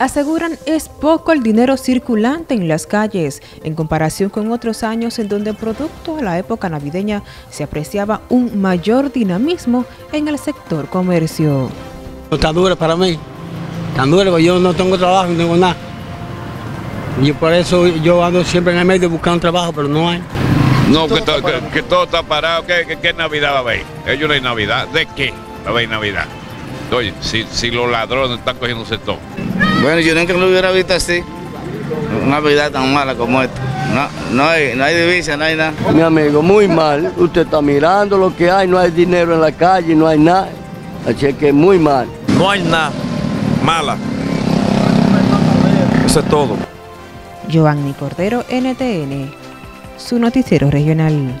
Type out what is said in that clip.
Aseguran es poco el dinero circulante en las calles en comparación con otros años en donde producto a la época navideña se apreciaba un mayor dinamismo en el sector comercio. Está duro para mí, tan duro, yo no tengo trabajo, no tengo nada. Y por eso yo ando siempre en el medio buscando trabajo, pero no hay. No, que, to, que, que, todo está parado. ¿Qué, qué, qué Navidad va a haber? Ellos no hay Navidad. ¿De qué va a haber Navidad? Oye, si, si los ladrones están cogiéndose todo. Bueno, yo nunca lo hubiera visto así. Una Navidad tan mala como esta. No, no, hay, no hay divisa, no hay nada. Mi amigo, muy mal. Usted está mirando lo que hay, no hay dinero en la calle, no hay nada. Así que muy mal. No hay nada. Mala. Eso es todo. Giovanni Cordero, NTN, su noticiero regional.